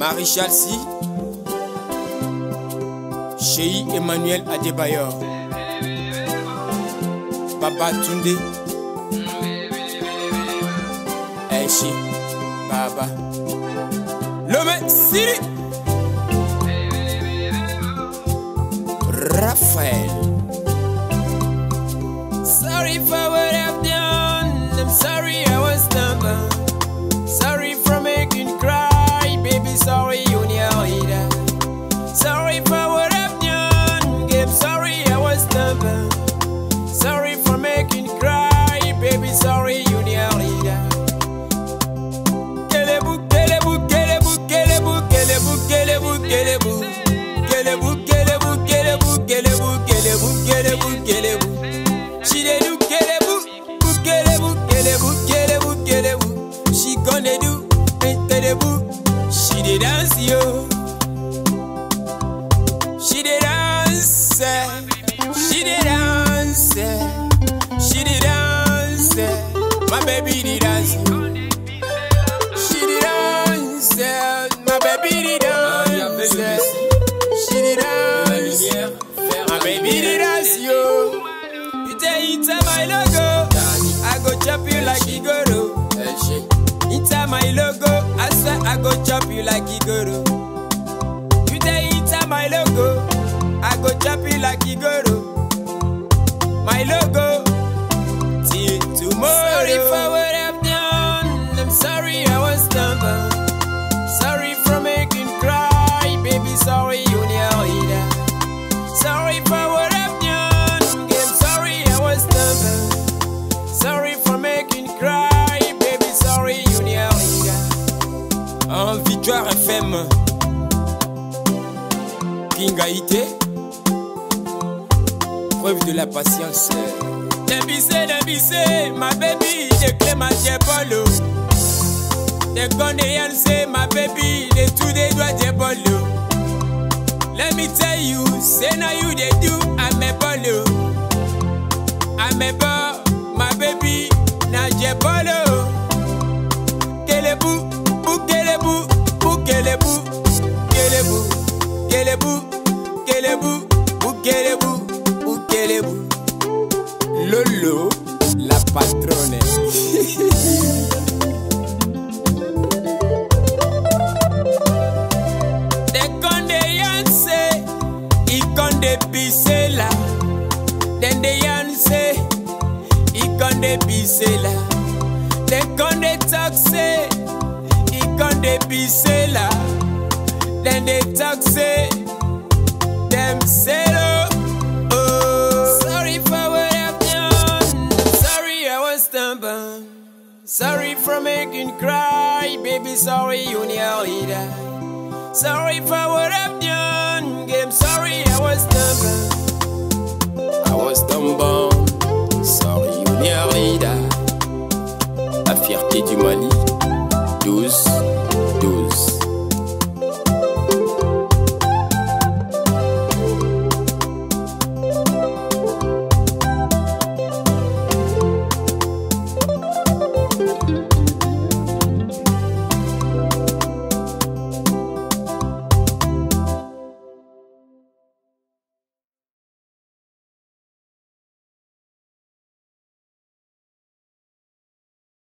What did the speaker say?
Maréchal Si, Chéi Emmanuel Adebayor, Baba Tunde, Echi, Baba, Lome Siri, Raphaël. Sorry you. She gonna do eh, kelebu. She dey dance yo. Baby dey dance. She dey dance, eh. my baby dey dance. eh. She dey dance, my baby dey dance yo. You say it's my logo, I go chop you like Igoro. It's my logo, I swear I go chop you like Igoro. You say it's my logo, I go chop you like Igoro. My logo, sorry I was stubborn. Sorry for making cry, baby, sorry you Sorry for what I've done, game sorry I was stubborn. Sorry for making cry, baby, sorry you need En Victoire FM, King Haïté, preuve de la patience. Dembissé, dembissé, ma baby, de Clément Diabolo. The Ghanaian say my baby, they two they do a bolo. Let me tell you, say now you they do, I'm a bolo. I'm a ball, my baby, na jebolo. Kelebu, bu kelebu, bu kelebu, kelebu, kelebu, kelebu, bu kelebu, bu kelebu. Lolo, la patronne. Be say la. They con dey talk say e con dey be say la. Then they talk say them say oh. oh. Sorry for what I've done. Sorry I was stubborn. Sorry for making cry, baby. Sorry you need Sorry for what I've done. fierté du Mali. 12, 12.